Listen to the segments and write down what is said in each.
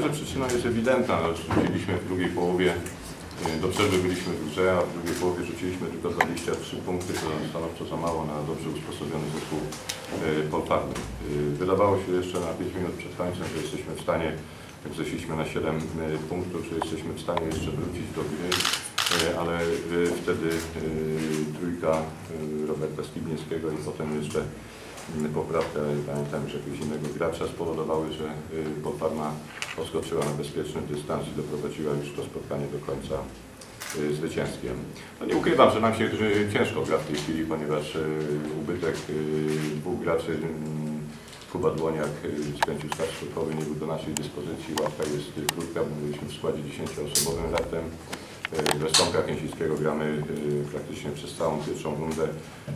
myślę, że przyczyna jest ewidentna. Rzuciliśmy w drugiej połowie, y, do przerwy byliśmy w grze, a w drugiej połowie rzuciliśmy tylko 23 punkty, to stanowczo za mało na dobrze usposobiony zespół y, Polfarmy. Y, Wydawało się jeszcze na 5 minut przed końcem, że jesteśmy w stanie, jak zeszliśmy na 7 y, punktów, że jesteśmy w stanie jeszcze wrócić do gry, ale wtedy trójka Roberta Skibniewskiego i potem jeszcze poprawkę, pamiętam, że jakiegoś innego gracza spowodowały, że y, Polfarma poskoczyła na bezpieczny dystans i doprowadziła już to spotkanie do końca y, zwycięskiem. No nie ukrywam, że nam się y, ciężko gra w tej chwili, ponieważ y, ubytek y, dwóch graczy y, Kuba Dłoniak y, skręcił staż sztukowy, nie był do naszej dyspozycji. Ławka jest y, krótka, bo byliśmy w składzie 10-osobowym raptem. Bez Tomka Kęsińskiego gramy y, praktycznie przez całą pierwszą rundę.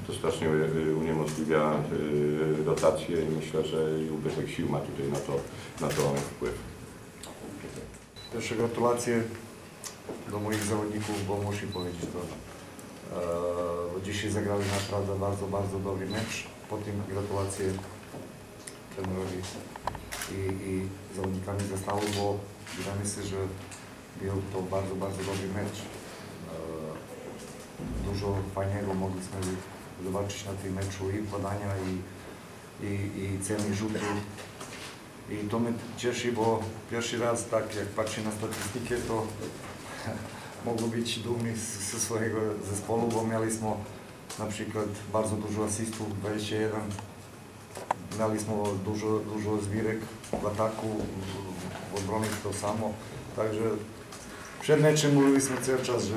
To strasznie y, uniemożliwia y, rotację i myślę, że ubytek sił ma tutaj na to, na to wpływ. Jeszcze gratulacje do moich zawodników, bo muszę powiedzieć to. E, dzisiaj zagrali naprawdę bardzo, bardzo dobry mecz. Po tym gratulacje trenerowi i, i zawodnikami zestawu, bo ja myślę, że był to bardzo, bardzo dobry mecz. E, dużo fajnego mogliśmy zobaczyć na tym meczu i podania i, i, i ceny rzutów. I to mnie cieszy, bo pierwszy raz tak jak patrzę na statystykę, to mogę być dumny ze swojego zespołu, bo mieliśmy na przykład bardzo dużo asystów, 21. Mieliśmy dużo, dużo zbirek w ataku, w obronie to samo. Także przed meczem mówiliśmy cały czas, że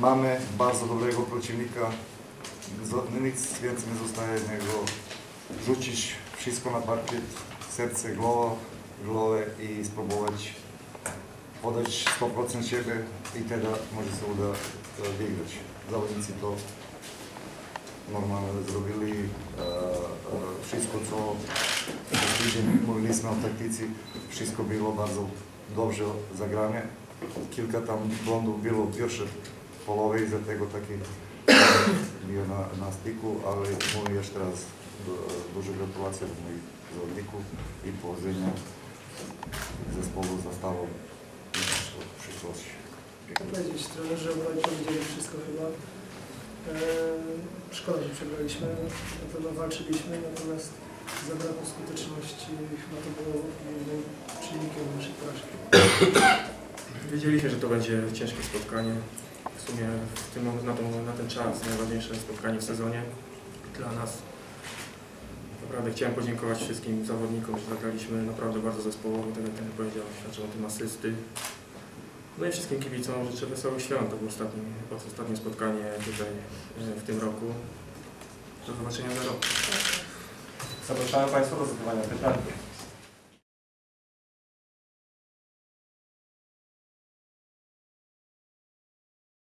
mamy bardzo dobrego przeciwnika. Z- Nic więcej nie zostaje niego rzucić wszystko na parkiet, serce, głowa, głowę i spróbować podać 100% siebie i wtedy może się uda wygrać. Zawodnicy to normalnie zrobili. E, e, wszystko, co mówiliśmy o taktyce, wszystko było bardzo dobrze zagrane. Kilka tam błędów było w pierwszej połowie i dlatego taki bio na, na styku, ale mówię jeszcze raz du- duże gratulacje do moich zawodników i powodzenia zespołu zostało w przyszłości. powiedzieć, trenerzy obrony powiedzieli wszystko chyba. Eee, szkoda, że przegraliśmy, na pewno walczyliśmy, natomiast zabrakło skuteczności chyba to było czynnikiem naszej porażki. Wiedzieliśmy, że to będzie ciężkie spotkanie. W sumie w tym, na, tą, na ten czas najważniejsze spotkanie w sezonie dla nas. Naprawdę chciałem podziękować wszystkim zawodnikom, że zagraliśmy naprawdę bardzo zespołowo, tak jak ten powiedział, świadczą o tym asysty. No i wszystkim kibicom życzę wesołych świąt. To było ostatnie, ostatnie spotkanie tutaj e, w tym roku. Do zobaczenia za rok. Zapraszamy Państwa do zadawania pytań.